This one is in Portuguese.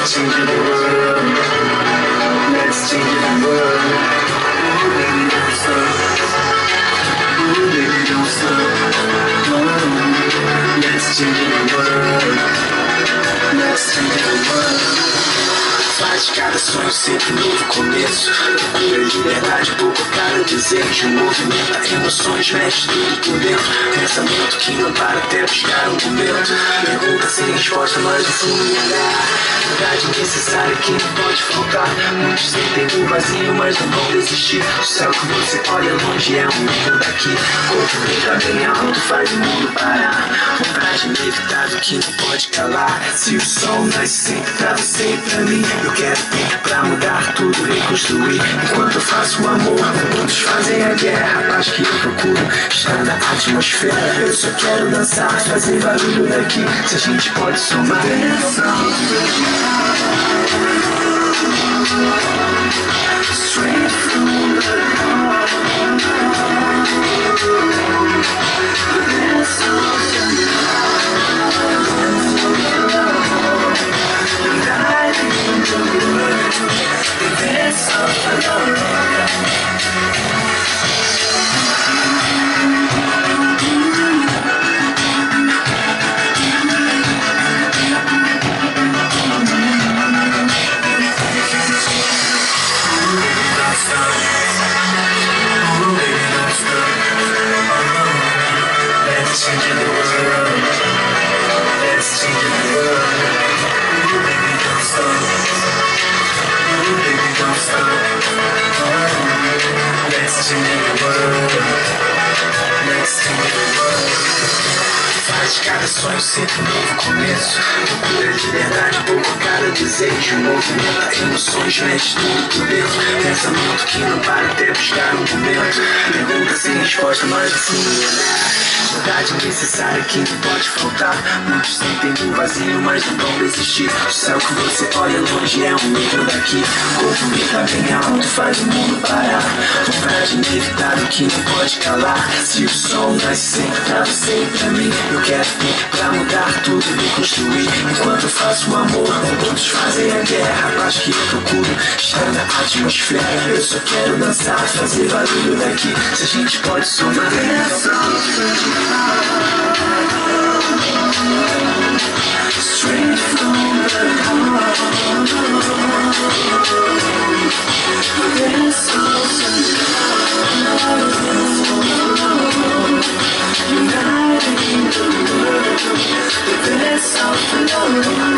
Let's change the world. Let's change the world. Sonho sempre um novo começo Procura liberdade, pouco cada desejo Movimenta emoções, mexe tudo por dentro. Pensamento que não para até buscar um momento. Pergunta sem resposta, mas no fundo olhar Verdade necessária que não pode faltar. Muitos sentem o vazio, mas não vão desistir. O céu que você olha longe é um mundo daqui. Corpo grita bem alto, faz o mundo parar. Vontade inevitável que não pode calar. Se o sol nasce sempre pra você e pra mim Eu quero tempo pra mudar tudo, reconstruir Enquanto eu faço o amor, muitos fazem a guerra paz que eu procuro está na atmosfera. Eu só quero dançar, fazer barulho daqui. Se a gente pode somar Straight sonho sempre um novo começo. Desejo. Movimenta emoções, mexe tudo dentro. Pensamento que não para até buscar um momento. Pergunta sem resposta, mas olhar. Verdade necessária que não pode faltar. Muitos sentem o vazio, mas não vão desistir. O céu que você olha longe é um nível daqui. Corpo grita bem alto, faz o mundo parar. Vontade inevitável que não pode calar. Se o sol nasce sempre pra você e pra mim, eu quero tempo pra mudar tudo e reconstruir. Enquanto eu faço o amor, muitos fazem sei guerra, é, rapaz, que eu procuro Estar na atmosfera. Eu só quero dançar, fazer barulho daqui. Se a gente pode somar Olha só Straight the heart. Dance the world